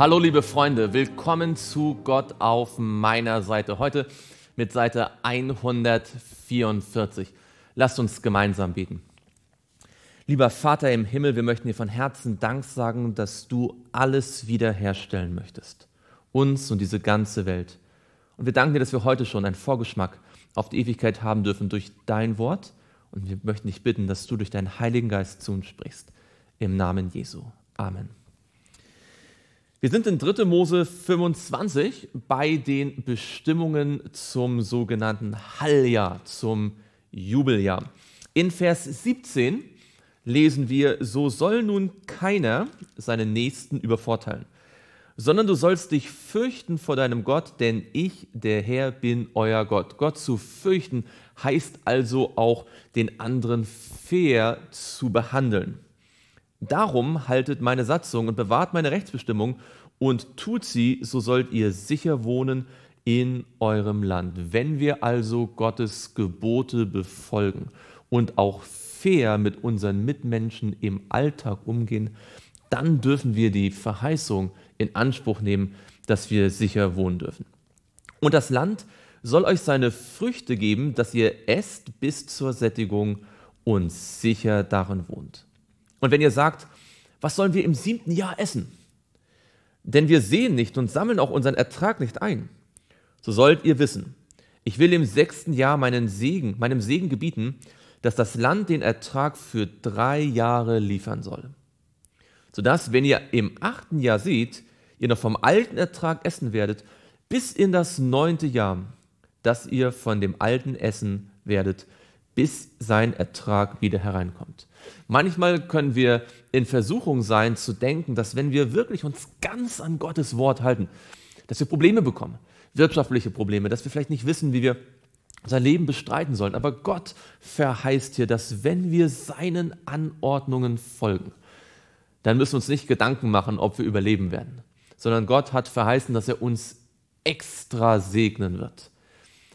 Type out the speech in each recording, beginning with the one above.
Hallo liebe Freunde, willkommen zu Gott auf meiner Seite. Heute mit Seite 144. Lasst uns gemeinsam beten. Lieber Vater im Himmel, wir möchten dir von Herzen Dank sagen, dass du alles wiederherstellen möchtest. Uns und diese ganze Welt. Und wir danken dir, dass wir heute schon einen Vorgeschmack auf die Ewigkeit haben dürfen durch dein Wort. Und wir möchten dich bitten, dass du durch deinen Heiligen Geist zu uns sprichst. Im Namen Jesu. Amen. Wir sind in 3. Mose 25 bei den Bestimmungen zum sogenannten Halljahr, zum Jubeljahr. In Vers 17 lesen wir, so soll nun keiner seinen Nächsten übervorteilen, sondern du sollst dich fürchten vor deinem Gott, denn ich, der Herr, bin euer Gott. Gott zu fürchten heißt also auch, den anderen fair zu behandeln. Darum haltet meine Satzung und bewahrt meine Rechtsbestimmung und tut sie, so sollt ihr sicher wohnen in eurem Land. Wenn wir also Gottes Gebote befolgen und auch fair mit unseren Mitmenschen im Alltag umgehen, dann dürfen wir die Verheißung in Anspruch nehmen, dass wir sicher wohnen dürfen. Und das Land soll euch seine Früchte geben, dass ihr esst bis zur Sättigung und sicher darin wohnt. Und wenn ihr sagt, was sollen wir im siebten Jahr essen? Denn wir sehen nicht und sammeln auch unseren Ertrag nicht ein. So sollt ihr wissen, ich will im sechsten Jahr meinen Segen, meinem Segen gebieten, dass das Land den Ertrag für drei Jahre liefern soll. Sodass, wenn ihr im achten Jahr seht, ihr noch vom alten Ertrag essen werdet, bis in das neunte Jahr, dass ihr von dem alten essen werdet, bis sein Ertrag wieder hereinkommt. Manchmal können wir in Versuchung sein zu denken, dass wenn wir wirklich uns ganz an Gottes Wort halten, dass wir Probleme bekommen, wirtschaftliche Probleme, dass wir vielleicht nicht wissen, wie wir sein Leben bestreiten sollen. Aber Gott verheißt hier, dass wenn wir seinen Anordnungen folgen, dann müssen wir uns nicht Gedanken machen, ob wir überleben werden, sondern Gott hat verheißen, dass er uns extra segnen wird.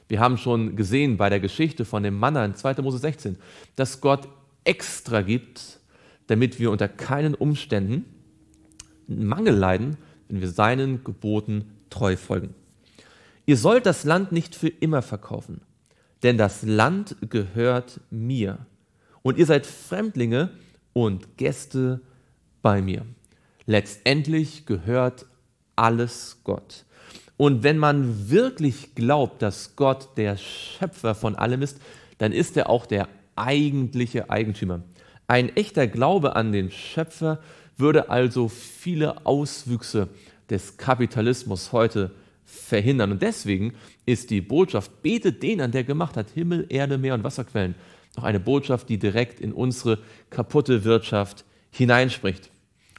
Wir haben schon gesehen bei der Geschichte von dem Manna in 2. Mose 16, dass Gott extra gibt, damit wir unter keinen Umständen Mangel leiden, wenn wir seinen Geboten treu folgen. Ihr sollt das Land nicht für immer verkaufen, denn das Land gehört mir und ihr seid Fremdlinge und Gäste bei mir. Letztendlich gehört alles Gott. Und wenn man wirklich glaubt, dass Gott der Schöpfer von allem ist, dann ist er auch der eigentliche Eigentümer. Ein echter Glaube an den Schöpfer würde also viele Auswüchse des Kapitalismus heute verhindern. Und deswegen ist die Botschaft, betet den an, der gemacht hat, Himmel, Erde, Meer und Wasserquellen, noch eine Botschaft, die direkt in unsere kaputte Wirtschaft hineinspricht.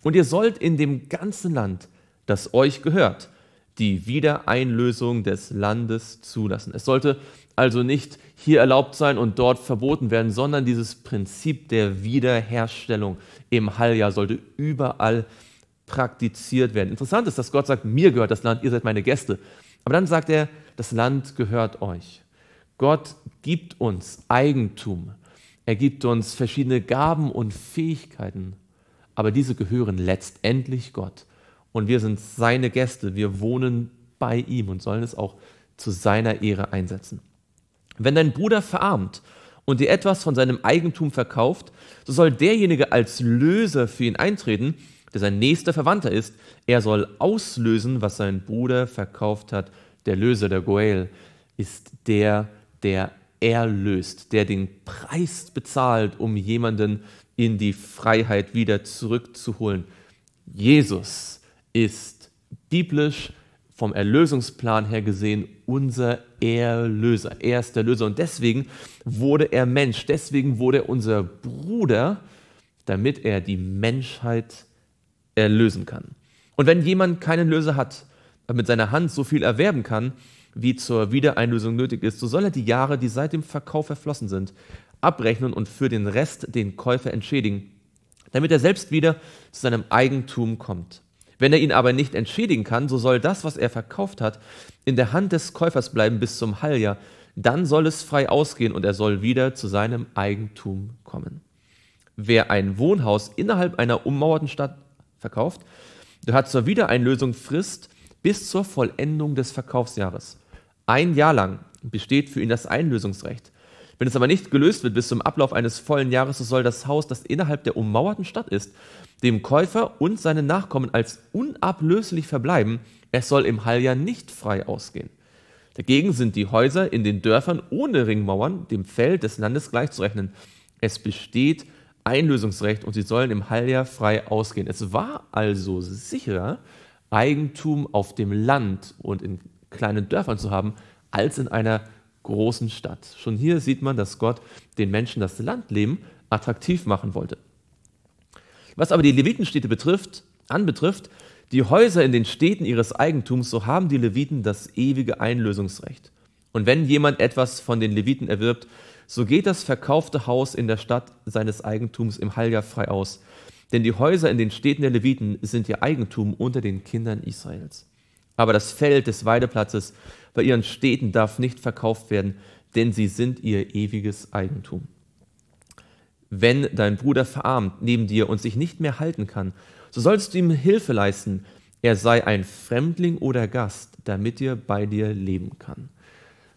Und ihr sollt in dem ganzen Land, das euch gehört, die Wiedereinlösung des Landes zulassen. Es sollte also nicht hier erlaubt sein und dort verboten werden, sondern dieses Prinzip der Wiederherstellung im Halljahr sollte überall praktiziert werden. Interessant ist, dass Gott sagt, mir gehört das Land, ihr seid meine Gäste. Aber dann sagt er, das Land gehört euch. Gott gibt uns Eigentum. Er gibt uns verschiedene Gaben und Fähigkeiten. Aber diese gehören letztendlich Gott und wir sind seine Gäste. Wir wohnen bei ihm und sollen es auch zu seiner Ehre einsetzen. Wenn dein Bruder verarmt und dir etwas von seinem Eigentum verkauft, so soll derjenige als Löser für ihn eintreten, der sein nächster Verwandter ist. Er soll auslösen, was sein Bruder verkauft hat. Der Löser, der Goel, ist der, der erlöst, der den Preis bezahlt, um jemanden in die Freiheit wieder zurückzuholen. Jesus ist biblisch vom Erlösungsplan her gesehen unser Erlöser. Er ist der Löser und deswegen wurde er Mensch, deswegen wurde er unser Bruder, damit er die Menschheit erlösen kann. Und wenn jemand keinen Löser hat, mit seiner Hand so viel erwerben kann, wie zur Wiedereinlösung nötig ist, so soll er die Jahre, die seit dem Verkauf verflossen sind, abrechnen und für den Rest den Käufer entschädigen, damit er selbst wieder zu seinem Eigentum kommt. Wenn er ihn aber nicht entschädigen kann, so soll das, was er verkauft hat, in der Hand des Käufers bleiben bis zum Halljahr. Dann soll es frei ausgehen und er soll wieder zu seinem Eigentum kommen. Wer ein Wohnhaus innerhalb einer ummauerten Stadt verkauft, Der hat zur Wiedereinlösung Frist bis zur Vollendung des Verkaufsjahres. Ein Jahr lang besteht für ihn das Einlösungsrecht. Wenn es aber nicht gelöst wird bis zum Ablauf eines vollen Jahres, so soll das Haus, das innerhalb der ummauerten Stadt ist, dem Käufer und seinen Nachkommen als unablöslich verbleiben. Es soll im Halljahr nicht frei ausgehen. Dagegen sind die Häuser in den Dörfern ohne Ringmauern dem Feld des Landes gleichzurechnen. Es besteht Einlösungsrecht und sie sollen im Halljahr frei ausgehen. Es war also sicherer, Eigentum auf dem Land und in kleinen Dörfern zu haben, als in einer großen Stadt. Schon hier sieht man, dass Gott den Menschen das Landleben attraktiv machen wollte. Was aber die Levitenstädte betrifft, anbetrifft, die Häuser in den Städten ihres Eigentums, so haben die Leviten das ewige Einlösungsrecht. Und wenn jemand etwas von den Leviten erwirbt, so geht das verkaufte Haus in der Stadt seines Eigentums im Halljahr frei aus. Denn die Häuser in den Städten der Leviten sind ihr Eigentum unter den Kindern Israels. Aber das Feld des Weideplatzes bei ihren Städten darf nicht verkauft werden, denn sie sind ihr ewiges Eigentum. Wenn dein Bruder verarmt neben dir und sich nicht mehr halten kann, so sollst du ihm Hilfe leisten, er sei ein Fremdling oder Gast, damit er bei dir leben kann.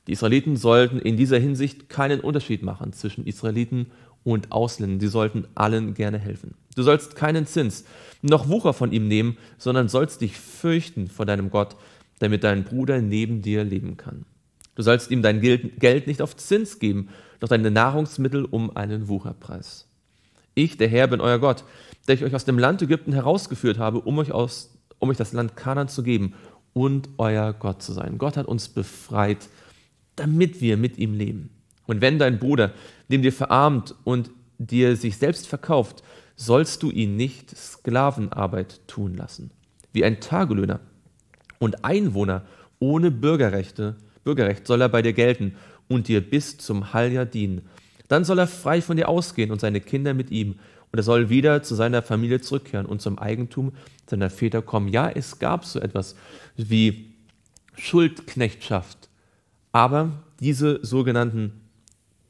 Die Israeliten sollten in dieser Hinsicht keinen Unterschied machen zwischen Israeliten und Ausländern. Sie sollten allen gerne helfen. Du sollst keinen Zins noch Wucher von ihm nehmen, sondern sollst dich fürchten vor deinem Gott, damit dein Bruder neben dir leben kann. Du sollst ihm dein Geld nicht auf Zins geben, noch deine Nahrungsmittel um einen Wucherpreis. Ich, der Herr, bin euer Gott, der ich euch aus dem Land Ägypten herausgeführt habe, um euch, aus, um euch das Land Kanan zu geben und euer Gott zu sein. Gott hat uns befreit, damit wir mit ihm leben. Und wenn dein Bruder neben dir verarmt und dir sich selbst verkauft, sollst du ihn nicht Sklavenarbeit tun lassen, wie ein Tagelöhner und Einwohner ohne Bürgerrechte, Bürgerrecht soll er bei dir gelten und dir bis zum Halljahr dienen. Dann soll er frei von dir ausgehen und seine Kinder mit ihm. Und er soll wieder zu seiner Familie zurückkehren und zum Eigentum seiner Väter kommen. Ja, es gab so etwas wie Schuldknechtschaft. Aber diese sogenannten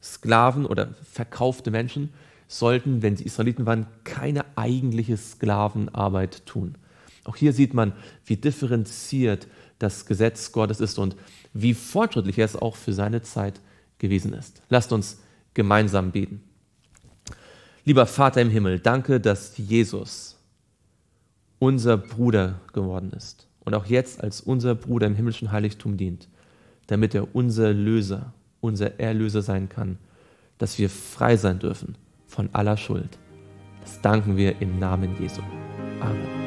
Sklaven oder verkaufte Menschen sollten, wenn sie Israeliten waren, keine eigentliche Sklavenarbeit tun. Auch hier sieht man, wie differenziert das Gesetz Gottes ist und wie fortschrittlich es auch für seine Zeit gewesen ist. Lasst uns gemeinsam beten. Lieber Vater im Himmel, danke, dass Jesus unser Bruder geworden ist und auch jetzt als unser Bruder im himmlischen Heiligtum dient, damit er unser Löser, unser Erlöser sein kann, dass wir frei sein dürfen von aller Schuld. Das danken wir im Namen Jesu. Amen.